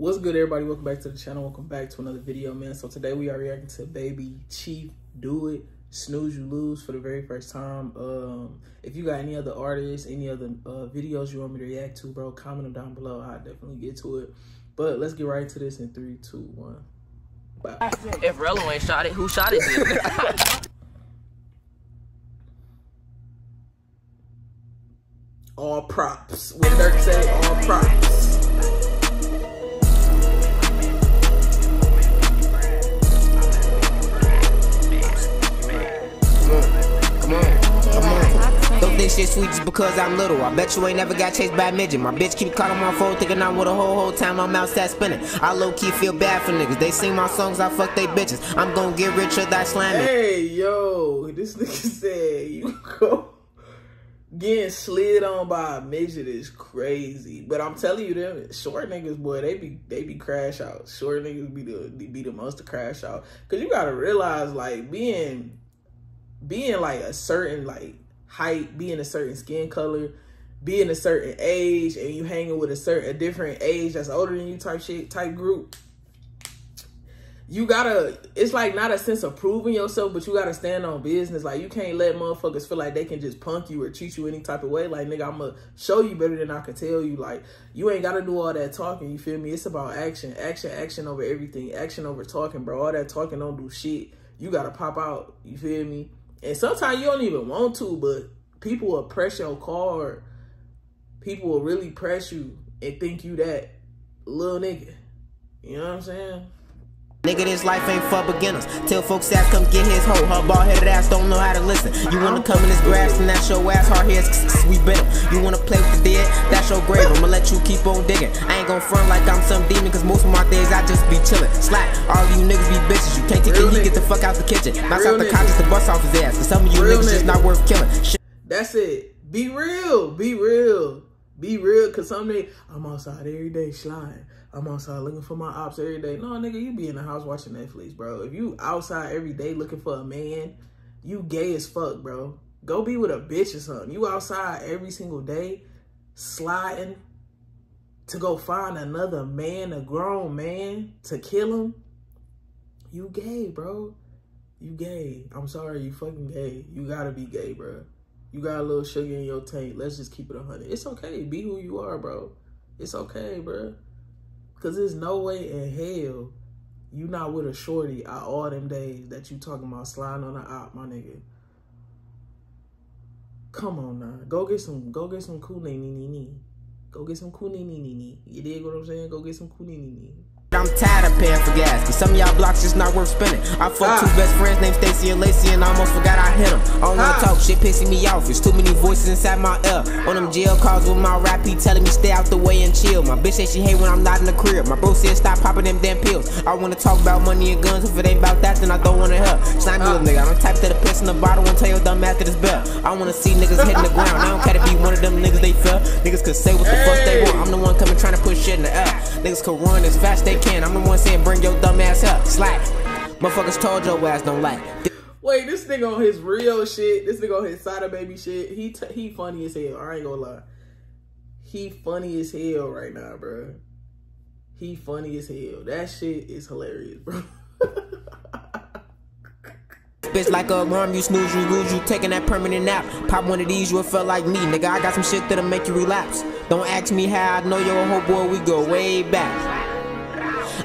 What's good, everybody? Welcome back to the channel. Welcome back to another video, man. So today we are reacting to Baby Chief Do It, Snooze You Lose for the very first time. Um, if you got any other artists, any other uh, videos you want me to react to, bro, comment them down below. I'll definitely get to it. But let's get right into this in three, two, one. Bye. If Rello ain't shot it, who shot it? all props. What Dirk say, all props. Think shit sweet just because I'm little. I bet you ain't never got chased by a midget. My bitch keep calling my phone thinking I'm with a whole whole time I'm outside spinning. I low key feel bad for niggas. They sing my songs, I fuck they bitches. I'm gonna get richer that slamming. Hey yo, this nigga said you go getting slid on by a midget is crazy. But I'm telling you, them short niggas, boy, they be they be crash out. Short niggas be the be the most to crash out. Cause you gotta realize like being being like a certain like height, being a certain skin color, being a certain age, and you hanging with a certain a different age that's older than you type shit type group. You gotta, it's like not a sense of proving yourself, but you gotta stand on business. Like you can't let motherfuckers feel like they can just punk you or treat you any type of way. Like nigga, I'ma show you better than I can tell you. Like you ain't gotta do all that talking, you feel me? It's about action, action, action over everything, action over talking, bro. All that talking don't do shit. You gotta pop out, you feel me? And sometimes you don't even want to, but people will press your card. People will really press you and think you that little nigga. You know what I'm saying? Nigga, this life ain't for beginners. Tell folks ass come get his hoe. Her bald headed ass don't know how to listen. You wanna come in this grass and that's your ass hard heads, we better. You wanna play with the dead? That's your grave. I'ma let you keep on digging. I ain't gon' front like I'm some demon, cause most of my days I just be chillin'. Slack, all you niggas be bitches. You can't take the heat, get the fuck out the kitchen. Bounce out the conscience, the bus off his ass. Cause some of you Real niggas just not worth killing. That's it. Be real. Be real. Be real. Cause some day I'm outside every day sliding. I'm outside looking for my ops every day. No, nigga, you be in the house watching Netflix, bro. If you outside every day looking for a man, you gay as fuck, bro. Go be with a bitch or something. You outside every single day sliding to go find another man, a grown man, to kill him. You gay, bro. You gay. I'm sorry, you fucking gay. You gotta be gay, bro. You got a little sugar in your tank. Let's just keep it a hundred. It's okay. Be who you are, bro. It's okay, bro. Cause there's no way in hell you not with a shorty out all them days that you talking about sliding on the op, my nigga. Come on now. Go get some go get some cool nee nee nee. Go get some cool nee nee nee. You dig what I'm saying? Go get some cool nee nee nee. I'm tired of paying for gas, cause some of y'all blocks just not worth spending. I fucked ah. two best friends named Stacy and Lacey, and I almost forgot I hit them. I don't wanna ah. talk, shit pissing me off. There's too many voices inside my ear. On them jail calls with my rap, he telling me stay out the way and chill. My bitch said she hate when I'm not in the crib. My bro said stop popping them damn pills. I wanna talk about money and guns, if it ain't about that, then I don't wanna help. Slime me ah. nigga, I'm the type that a piss in the bottle won't tell your dumb after this bell. I wanna see niggas hitting the ground. I don't care to be one of them niggas they feel. Niggas could say what the hey. fuck they want. I'm the one coming trying to push shit in the air. Niggas could run as fast they can. I'm the one saying bring your dumb ass up. Slack. Motherfuckers told your ass don't like. Wait, this nigga on his real shit. This nigga on his Sada Baby shit. He he funny as hell. I ain't gonna lie. He funny as hell right now, bro. He funny as hell. That shit is hilarious, bro. Bitch, like a worm, you snooze, you lose, you taking that permanent nap. Pop one of these, you'll feel like me. Nigga, I got some shit that'll make you relapse. Don't ask me how I know you're a whole boy, we go way back.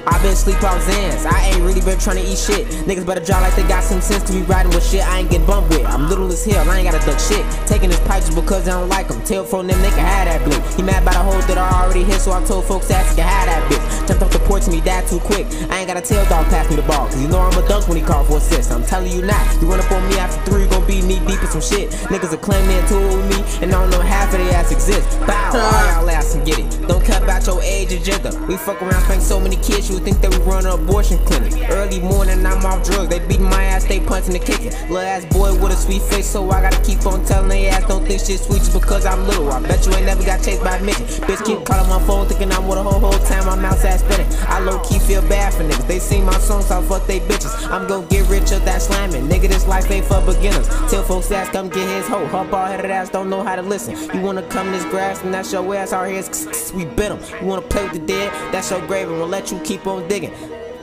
I been sleep off Xans. I ain't really been trying to eat shit. Niggas better drive like they got some sense to be riding with shit I ain't getting bumped with. I'm little as hell, I ain't gotta duck shit. Taking his pipes because they don't like them. Tell from them they can have that blue. He mad by the hoes that I already hit, so I told folks that he can have that bitch. Jumped off the porch and he died too quick. I ain't gotta tell dog pass me the ball, cause you know I'm a dunk when he call for assist. I'm telling you not. You run up on me after three, you gon' be knee deep in some shit. Niggas are claiming tool with me, and I don't know half of their ass exist. Bow, all y'all ass and get it. Don't cut about your age or gender. We fuck around, spank so many kids, you think that we run up abortion clinic. Early morning, I'm off drugs. They beating my ass, they punching the kicking. Little ass boy with a sweet face, so I gotta keep on telling they ass don't think shit sweet just because I'm little. I bet you ain't never got chased by a midget. Bitch keep calling my phone thinking I'm with a whole whole time I'm outside spinning. I low key feel bad for niggas. They sing my songs, I fuck they bitches. I'm gonna get rich up that slamming. Nigga, this life ain't for beginners. Tell folks ass come get his hoe. Her ball headed ass don't know how to listen. You wanna come this grass and that's your ass. Our heads, we bit them. You wanna play with the dead? That's your grave and we'll let you keep on digging.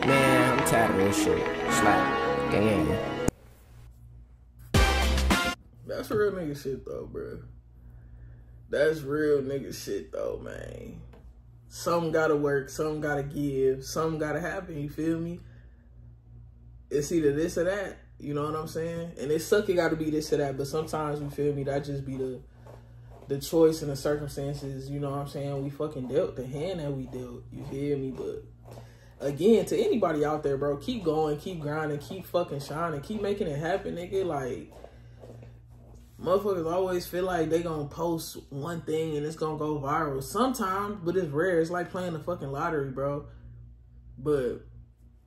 Man, I'm tired of this shit. Slap. Gang. That's real nigga shit though, bro. That's real nigga shit though, man. Some gotta work, some gotta give, some gotta happen, you feel me? It's either this or that, you know what I'm saying? And it suck it gotta be this or that, but sometimes you feel me, that just be the the choice and the circumstances, you know what I'm saying? We fucking dealt the hand that we dealt, you feel me? But again, to anybody out there, bro, keep going, keep grinding, keep fucking shining, keep making it happen, nigga. Like motherfuckers always feel like they gonna post one thing and it's gonna go viral. Sometimes, but it's rare. It's like playing the fucking lottery, bro. But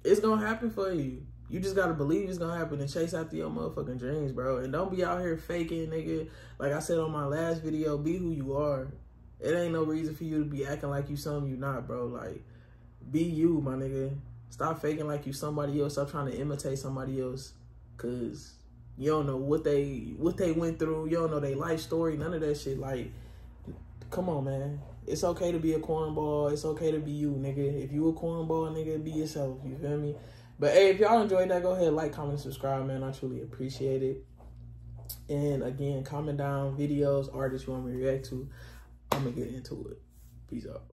it's gonna happen for you. You just gotta believe it's gonna happen and chase after your motherfucking dreams, bro. And don't be out here faking, nigga. Like I said on my last video, be who you are. It ain't no reason for you to be acting like you something you not, bro. Like, be you, my nigga. Stop faking like you somebody else. Stop trying to imitate somebody else. Cause you don't know what they what they went through. You don't know their life story. None of that shit. Like, come on, man. It's okay to be a cornball. It's okay to be you, nigga. If you a cornball, nigga, be yourself. You feel me? But hey, if y'all enjoyed that, go ahead, like, comment, subscribe, man. I truly appreciate it. And again, comment down videos, artists you want me to react to. I'm gonna get into it. Peace out.